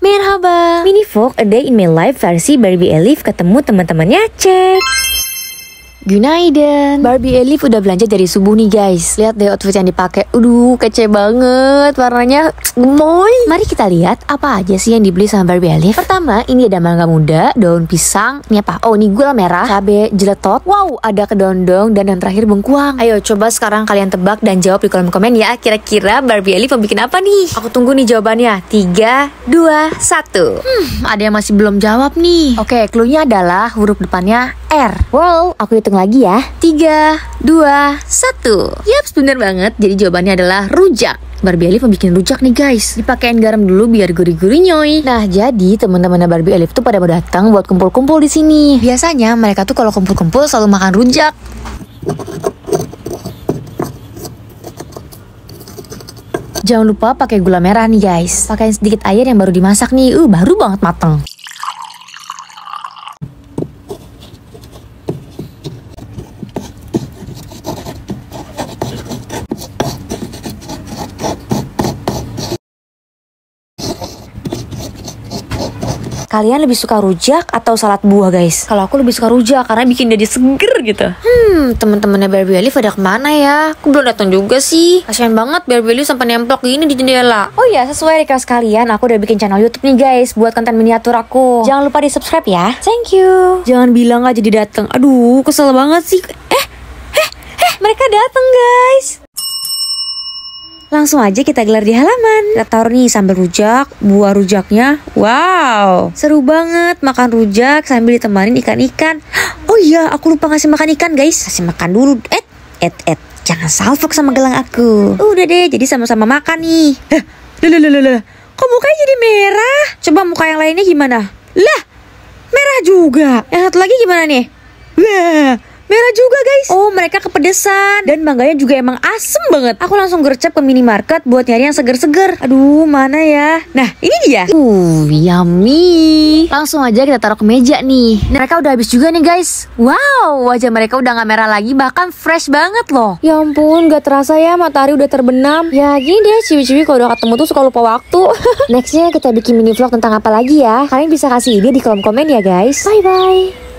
Merhaba. Mini Vlog A Day in My Life versi Barbie Elif ketemu teman-temannya cek Gunaiden Barbie Elif udah belanja dari subuh nih guys. Lihat deh outfit yang dipakai. Aduh kece banget. Warnanya gemoy. Mari kita lihat apa aja sih yang dibeli sama Barbie Elif. Pertama ini ada mangga muda Daun pisang Ini apa? Oh ini gula merah Cabe jeletot. Wow ada kedondong Dan yang terakhir bengkuang. Ayo coba sekarang kalian tebak dan jawab di kolom komen ya. Kira-kira Barbie Elif mau bikin apa nih? Aku tunggu nih jawabannya. 3, 2, 1 Hmm ada yang masih belum jawab nih. Oke cluenya adalah huruf depannya R. Wow aku hitung lagi ya. 3, 2, 1 Yaps bener banget. Jadi jawabannya adalah rujak. Barbie Elif mau bikin rujak nih guys. Dipakein garam dulu biar gurih-gurih nyoy. Nah jadi teman-teman Barbie Elif tuh pada mau datang buat kumpul-kumpul di sini. Biasanya mereka tuh kalau kumpul-kumpul selalu makan rujak. Jangan lupa pakai gula merah nih guys. Pakai sedikit air yang baru dimasak nih. Uh, baru banget mateng. Kalian lebih suka rujak atau salad buah guys? Kalau aku lebih suka rujak karena bikin jadi seger gitu. Hmm, teman-temannya Barbie Elif ada ke mana ya? Aku belum datang juga sih. Kasian banget Barbie Elif sampai nemplok gini di jendela. Oh iya, sesuai request kalian, aku udah bikin channel YouTube nih guys buat konten miniatur aku. Jangan lupa di subscribe ya. Thank you. Jangan bilang aja jadi datang. Aduh, kesel banget sih. Eh, eh, eh, mereka datang guys. Langsung aja kita gelar di halaman. Kita taruh nih sambal rujak, buah rujaknya. Wow, seru banget makan rujak sambil ditemanin ikan-ikan. Oh iya, aku lupa ngasih makan ikan guys. Kasih makan dulu. Eh, et, et. Jangan salfok sama gelang aku. Udah deh, jadi sama-sama makan nih. Hah, lah. Kok mukanya jadi merah? Coba muka yang lainnya gimana? Lah, merah juga. Yang satu lagi gimana nih? Lah, Merah juga guys. Oh mereka kepedesan. Dan mangganya juga emang asem banget. Aku langsung gercep ke minimarket buat nyari yang seger-seger. Aduh mana ya? Nah ini dia. Uh yummy. Langsung aja kita taruh ke meja nih. Mereka udah habis juga nih guys. Wow wajah mereka udah gak merah lagi Bahkan fresh banget loh. Ya ampun gak terasa ya matahari udah terbenam. Ya gini deh ciwi-ciwi kalau udah ketemu tuh suka lupa waktu. Nextnya kita bikin mini vlog tentang apa lagi ya? Kalian bisa kasih ide di kolom komen ya guys. Bye bye